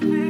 Christmas.